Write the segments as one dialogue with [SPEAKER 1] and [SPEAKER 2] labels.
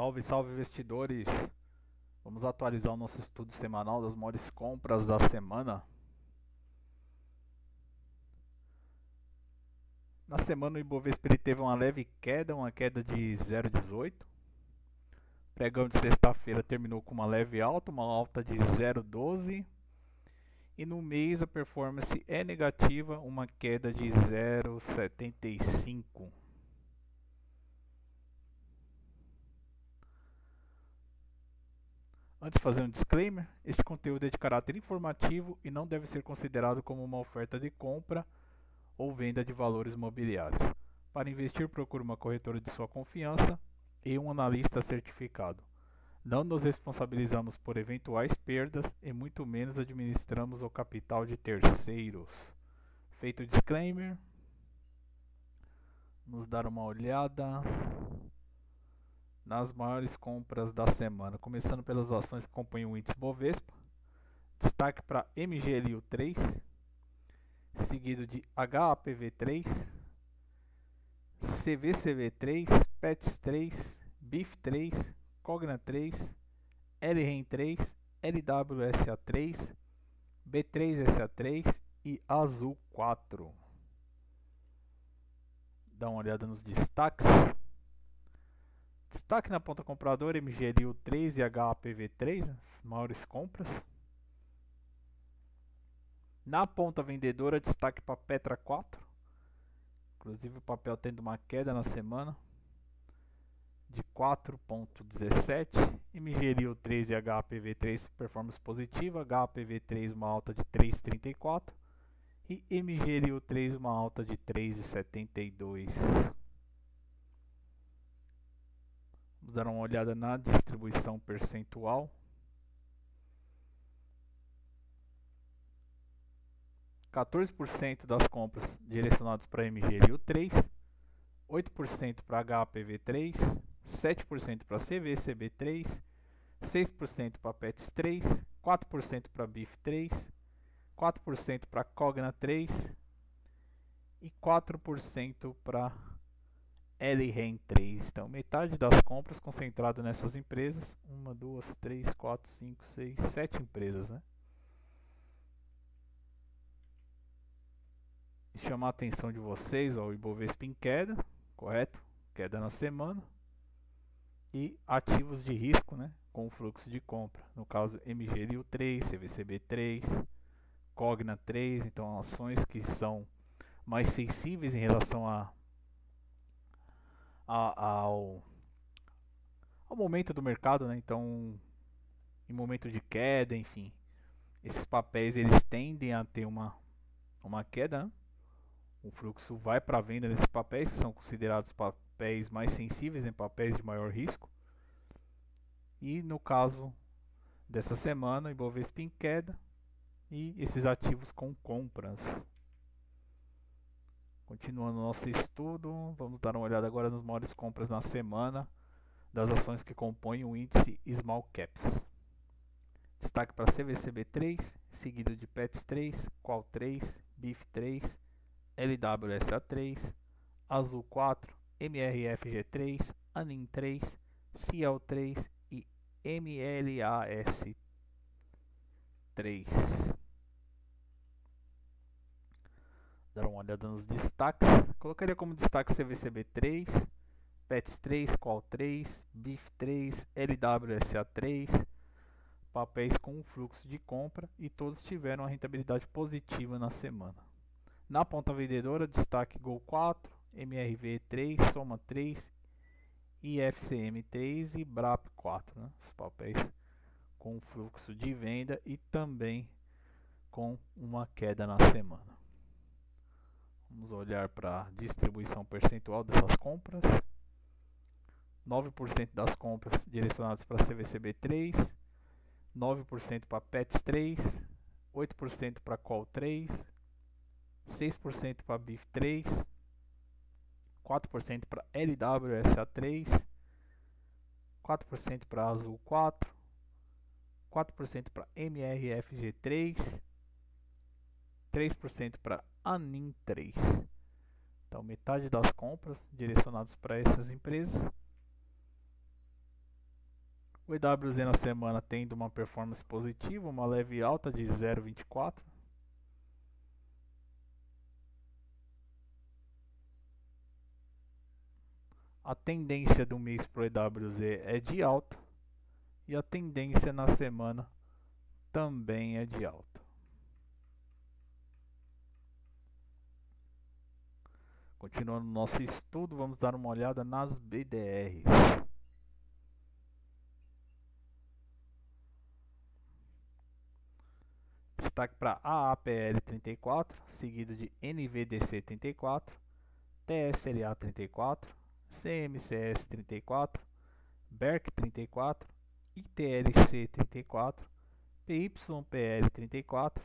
[SPEAKER 1] Salve, salve investidores! Vamos atualizar o nosso estudo semanal das maiores compras da semana. Na semana o Ibovespa ele teve uma leve queda, uma queda de 0,18. Pregão de sexta-feira terminou com uma leve alta, uma alta de 0,12. E no mês a performance é negativa, uma queda de 0,75. Antes fazer um disclaimer, este conteúdo é de caráter informativo e não deve ser considerado como uma oferta de compra ou venda de valores mobiliários. Para investir, procure uma corretora de sua confiança e um analista certificado. Não nos responsabilizamos por eventuais perdas e muito menos administramos o capital de terceiros. Feito o disclaimer, vamos dar uma olhada nas maiores compras da semana, começando pelas ações que compõem o índice Bovespa. Destaque para MGLU 3, seguido de HAPV3, CVCV3, PETS 3, BIF 3, Cogna 3, LREN 3, LWSA 3, B3SA3 e Azul 4. Dá uma olhada nos destaques. Destaque na ponta compradora MGLU 3 e HPV3, as maiores compras. Na ponta vendedora, destaque para Petra 4. Inclusive o papel tendo uma queda na semana de 4.17. MGLU 3 e HPV3 performance positiva, HPV3 uma alta de 3.34 e MGLU 3 uma alta de 3,72. Vamos dar uma olhada na distribuição percentual. Por cento das compras direcionadas para MGLU 3, 8% para HPV3, 7% para CVCB3, 6% para PETS 3, 4% para BIF 3, 4% para Cogna 3 e 4% para LREN 3. Então, metade das compras concentrada nessas empresas. Uma, duas, três, quatro, cinco, seis, sete empresas, né? E chamar a atenção de vocês, ó, o Ibovespa em queda, correto? Queda na semana. E ativos de risco, né? Com fluxo de compra. No caso, MGLU 3, CVCB 3, Cogna 3. Então, ações que são mais sensíveis em relação a ao, ao momento do mercado, né? Então, em momento de queda, enfim, esses papéis eles tendem a ter uma, uma queda. Né? O fluxo vai para a venda nesses papéis que são considerados papéis mais sensíveis, né? papéis de maior risco. E no caso dessa semana, Ibovespa em queda e esses ativos com compras. Continuando nosso estudo, vamos dar uma olhada agora nas maiores compras na semana das ações que compõem o índice Small Caps. Destaque para CVCB3, seguido de PETS3, Qual3, BIF3, LWSA3, Azul4, MRFG3, ANIN3, CL3 e MLAS3. Dar uma olhada nos destaques. Colocaria como destaque CVCB3, PETS 3, Qual 3, BIF 3, LWSA 3, papéis com fluxo de compra e todos tiveram uma rentabilidade positiva na semana. Na ponta vendedora, destaque Gol 4, MRV 3, Soma 3, IFCM 3 e BRAP 4, né? os papéis com fluxo de venda e também com uma queda na semana. Vamos olhar para a distribuição percentual dessas compras. 9% das compras direcionadas para CVCB3, 9% para PETS 3, 8% para Call 3, 6% para BIF 3, 4% para LWSA 3, 4% para Azul 4, 4% para MRFG 3, 3% para Anim 3. Então, metade das compras direcionadas para essas empresas. O EWZ na semana tendo uma performance positiva, uma leve alta de 0,24. A tendência do mês para o EWZ é de alta e a tendência na semana também é de alta. Continuando nosso estudo, vamos dar uma olhada nas BDRs. Destaque para AAPL 34, seguido de NVDC 34, TSLA 34, CMCS 34, BERC 34, ITLC 34, PYPL 34,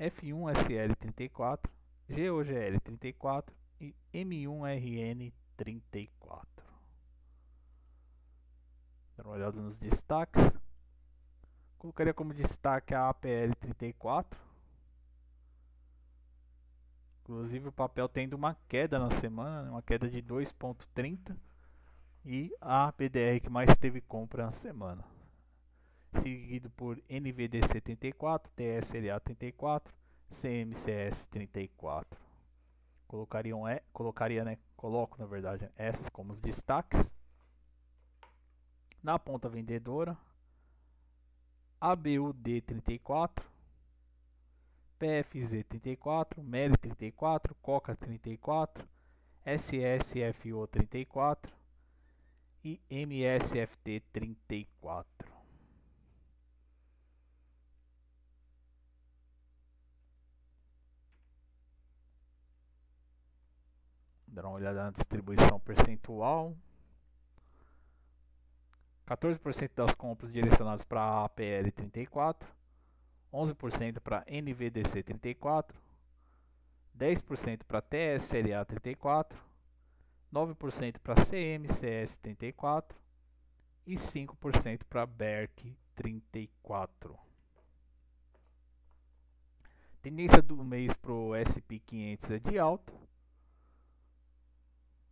[SPEAKER 1] F1SL 34, GOGL 34 e M1RN 34. Dá uma olhada nos destaques. Colocaria como destaque a APL 34. Inclusive o papel tendo uma queda na semana, né? uma queda de 2,30 e a BDR que mais teve compra na semana. Seguido por NVDC 34, TSLA 34, CMCS 34 colocariam é, colocaria, né, coloco na verdade né? essas como os destaques. Na ponta vendedora, ABUD34, PFZ34, MEL34, COCA34, SSFO34 e MSFT34. Dar uma olhada na distribuição percentual. 14% das compras direcionadas para a APL 34, 11% para NVDC 34, 10% para TSLA 34, 9% para CMCS 34 e 5% para BERC 34. Tendência do mês para o SP500 é de alta.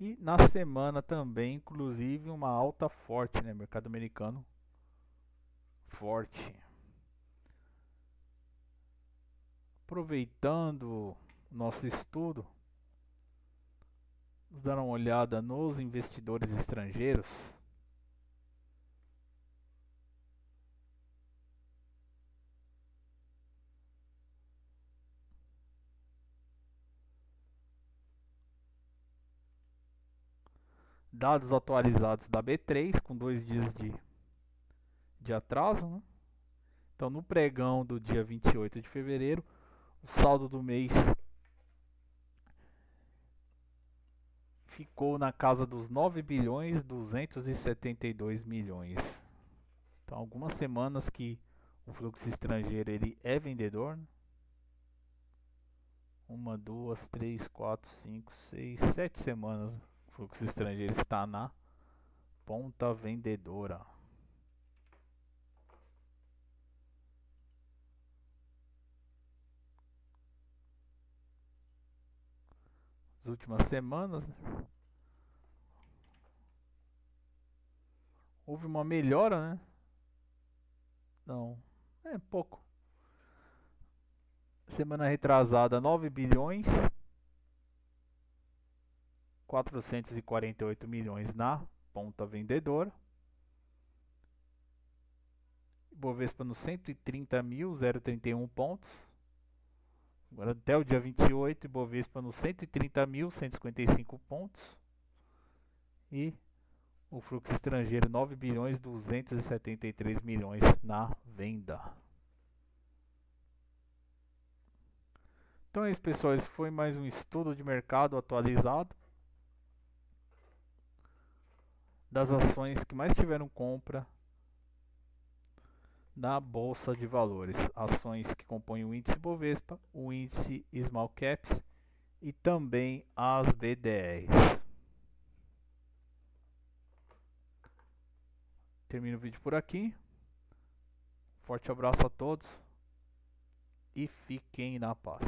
[SPEAKER 1] E na semana também, inclusive, uma alta forte, né? Mercado americano forte. Aproveitando nosso estudo, vamos dar uma olhada nos investidores estrangeiros. Dados atualizados da B3 com dois dias de, de atraso. Né? Então, no pregão do dia 28 de fevereiro, o saldo do mês ficou na casa dos 9 bilhões 272 milhões. Então, algumas semanas que o fluxo estrangeiro ele é vendedor. Né? Uma, duas, três, quatro, cinco, seis, sete semanas. Fluxo estrangeiro está na ponta vendedora. As últimas semanas né? houve uma melhora, né? Não, é pouco. Semana retrasada 9 bilhões 448 milhões na ponta vendedora. Bovespa no 130.031 pontos. Agora até o dia 28, Ibovespa no 130.155 pontos. E o fluxo estrangeiro 9 bilhões 273 milhões na venda. Então é isso, pessoal. Esse foi mais um estudo de mercado atualizado das ações que mais tiveram compra na bolsa de valores, ações que compõem o índice Bovespa, o índice Small Caps e também as BDRs. Termino o vídeo por aqui. Forte abraço a todos e fiquem na paz.